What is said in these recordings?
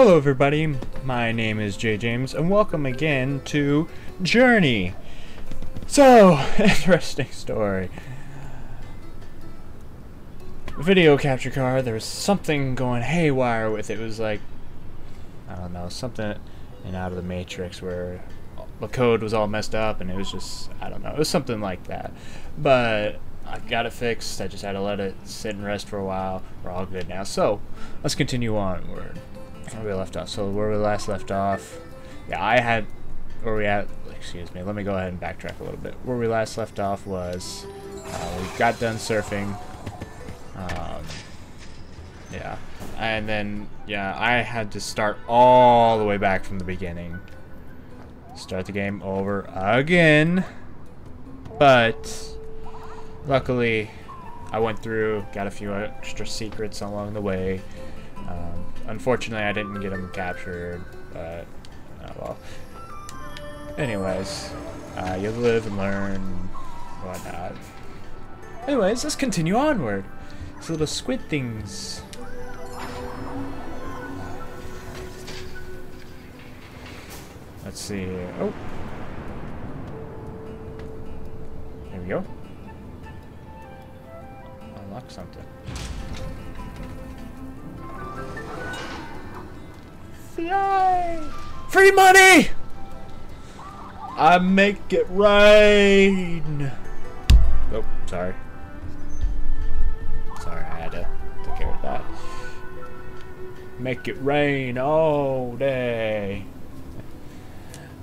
Hello everybody, my name is Jay James and welcome again to Journey. So, interesting story. Video capture card, there was something going haywire with it. It was like, I don't know, something in Out of the Matrix where the code was all messed up and it was just, I don't know, it was something like that. But I got it fixed, I just had to let it sit and rest for a while. We're all good now. So, let's continue onward where we left off. So where we last left off, yeah, I had, where we at, excuse me, let me go ahead and backtrack a little bit. Where we last left off was, uh, we got done surfing, um, yeah, and then, yeah, I had to start all the way back from the beginning. Start the game over again, but luckily I went through, got a few extra secrets along the way, um, unfortunately, I didn't get them captured, but, oh well. Anyways, uh, you live and learn, whatnot. Anyways, let's continue onward. These little squid things. Let's see. Oh. There we go. Unlock something. Free money! I make it rain! Oh, sorry. Sorry, I had to take care of that. Make it rain all day.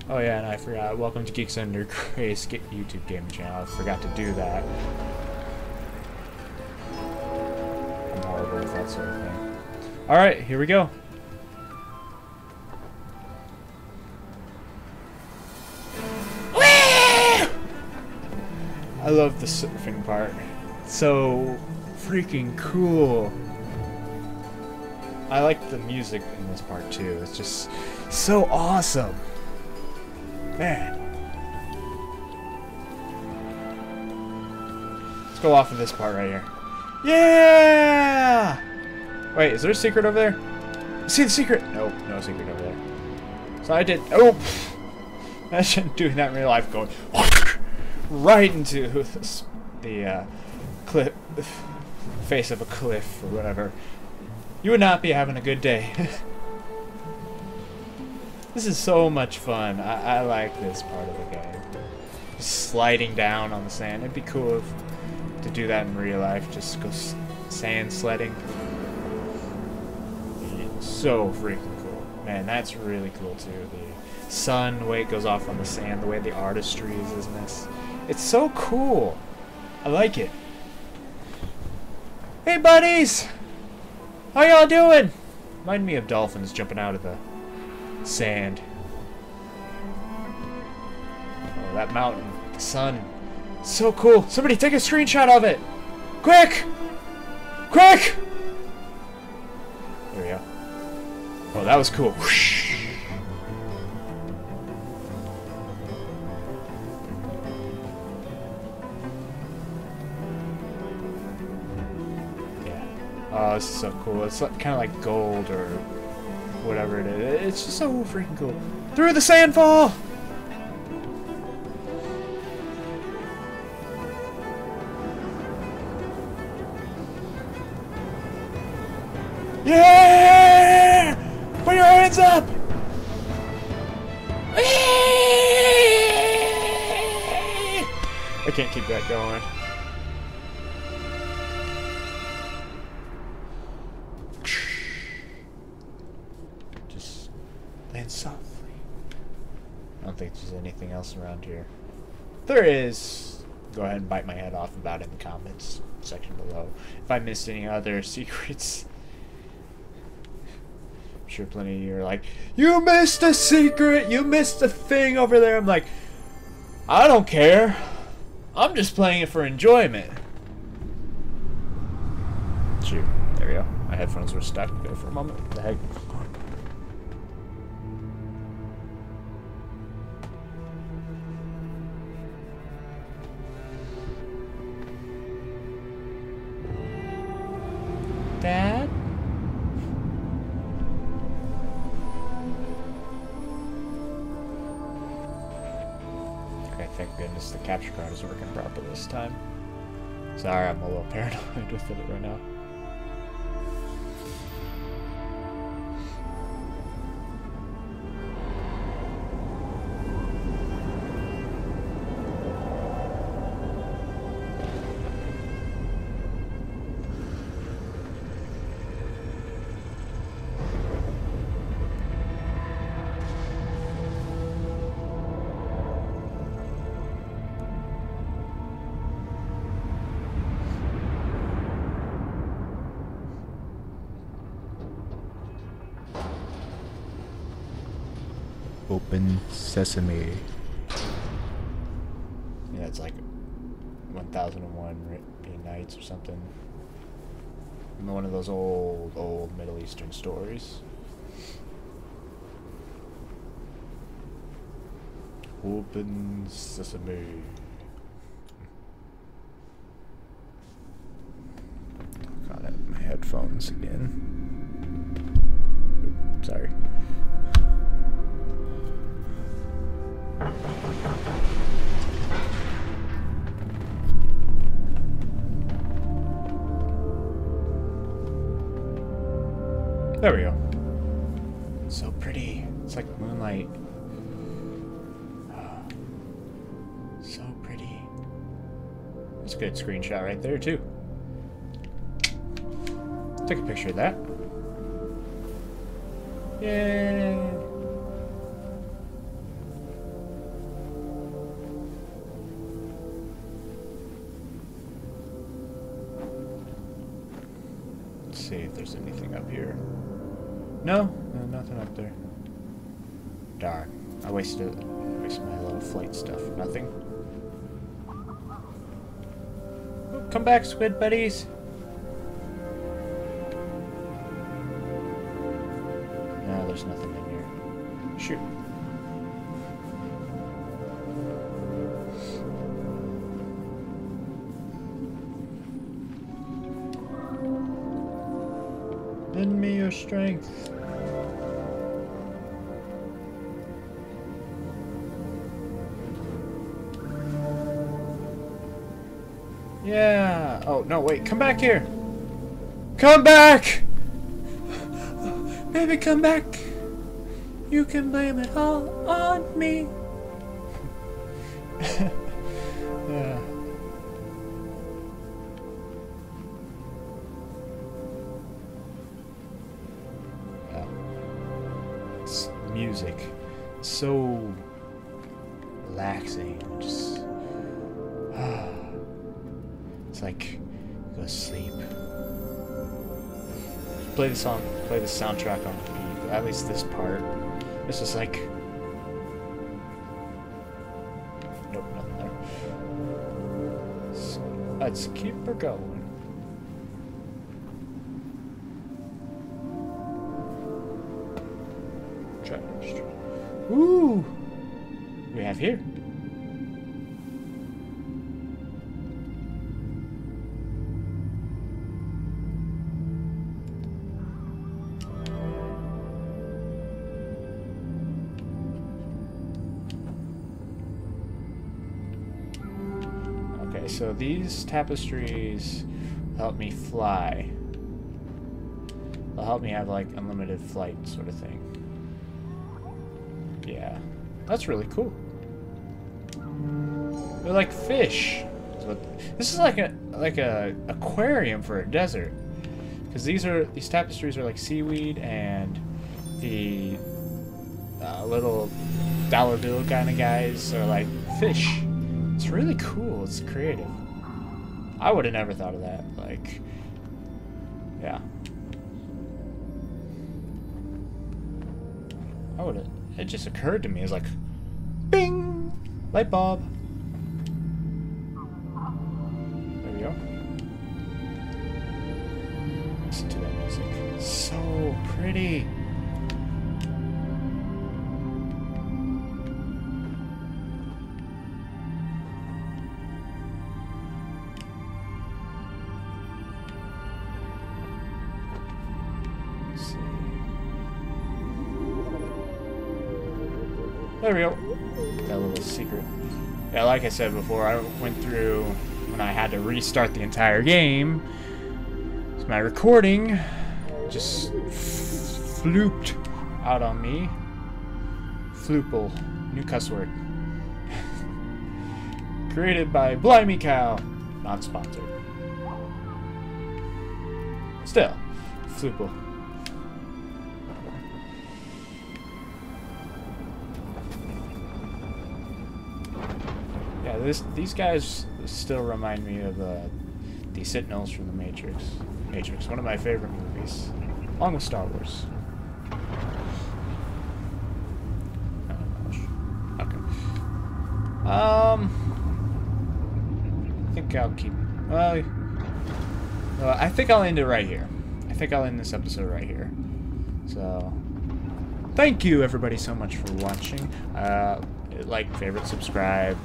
Oh yeah, and I forgot. Welcome to Geeks Under Grace YouTube gaming channel. I forgot to do that. I'm horrible with that sort of thing. Alright, here we go. I love the surfing part. so freaking cool. I like the music in this part too. It's just so awesome. Man. Let's go off of this part right here. Yeah! Wait, is there a secret over there? See the secret? Nope, no secret over there. So I did. Oh! Imagine doing that in real life going right into the, the uh, cliff, face of a cliff or whatever, you would not be having a good day. this is so much fun. I, I, like this part of the game. Just sliding down on the sand. It'd be cool if, to do that in real life. Just go sand sledding. So freaking cool. Man, that's really cool too. The sun, the way it goes off on the sand, the way the artistry is in this. It's so cool. I like it. Hey, buddies! How y'all doing? Remind me of dolphins jumping out of the sand. Oh, that mountain. The sun. So cool. Somebody take a screenshot of it! Quick! Quick! There we go. Oh, that was cool. Whoosh. This is so cool. It's like, kind of like gold or whatever it is. It's just so freaking cool. Through the sandfall! Yeah! Put your hands up! I can't keep that going. Land softly. I don't think there's anything else around here. There is, go ahead and bite my head off about it in the comments section below. If I missed any other secrets, I'm sure plenty of you are like, You missed a secret! You missed a thing over there! I'm like, I don't care. I'm just playing it for enjoyment. Shoot. There we go. My headphones were stuck there for a moment. What the heck? Goodness the capture card is working properly this time. Sorry, I'm a little paranoid with it right now. Open Sesame. Yeah, it's like 1001 Nights or something. One of those old, old Middle Eastern stories. Open Sesame. Got it. My headphones again. Oop, sorry. There we go. So pretty. It's like moonlight. Ah, so pretty. That's a good screenshot right there, too. Take a picture of that. Yay! Let's see if there's anything up here. No, no, nothing up there. Darn. I wasted I wasted my little flight stuff nothing. Come back, squid buddies! No, there's nothing in here. Shoot. Lend me your strength. Yeah. Oh, no, wait. Come back here. Come back! Baby, come back. You can blame it all on me. yeah. Music. So relaxing. Just. It's like go to sleep. Play the song, play the soundtrack on repeat. At least this part. It's just like. Nope, nothing there. So, let's keep her going. Ooh! We have here. So these tapestries help me fly. They'll help me have like unlimited flight sort of thing. Yeah, that's really cool. They're like fish. This is like a like a aquarium for a desert, because these are these tapestries are like seaweed and the uh, little dollar bill kind of guys are like fish. It's really cool. It's creative. I would have never thought of that. Like, yeah. I would have. It just occurred to me It's like, bing, light bulb. There we go. Listen to that music. So pretty. There we go. That little secret. yeah, like I said before, I went through when I had to restart the entire game. So my recording just flooped out on me. Floople, new cuss word. Created by Blimey Cow, not sponsored. Still, Floople. This these guys still remind me of uh, the Sentinels from the Matrix. Matrix, one of my favorite movies, along with Star Wars. Okay. Um, I think I'll keep. Well, uh, I think I'll end it right here. I think I'll end this episode right here. So, thank you everybody so much for watching. Uh, like, favorite, subscribe.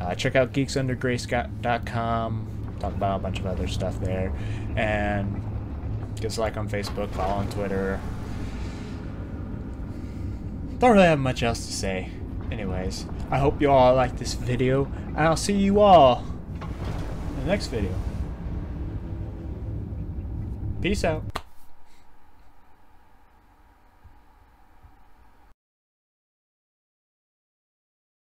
Uh, check out geeksundergrace.com. Talk about a bunch of other stuff there. And give us a like on Facebook, follow on Twitter. Don't really have much else to say. Anyways, I hope you all like this video, and I'll see you all in the next video. Peace out.